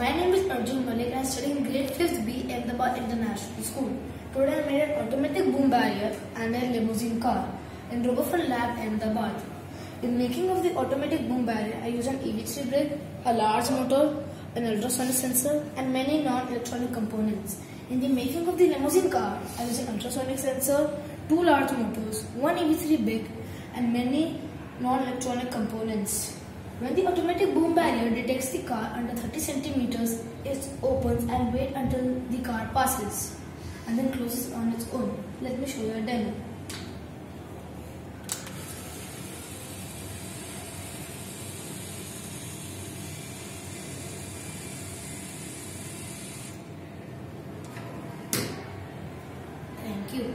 my name is Arjun Malik and I'm studying grade 5th B in the Bar International School. Today I made an automatic boom barrier and a limousine car in RoboFun Lab Ahmedabad. In making of the automatic boom barrier, I used an EV3 brick, a large motor, an ultrasonic sensor and many non-electronic components. In the making of the limousine car, I used an ultrasonic sensor, two large motors, one EV3 brick and many non-electronic components. When the automatic boom barrier detects the car under 30 centimeters, it opens and waits until the car passes and then closes on its own. Let me show you a demo. Thank you.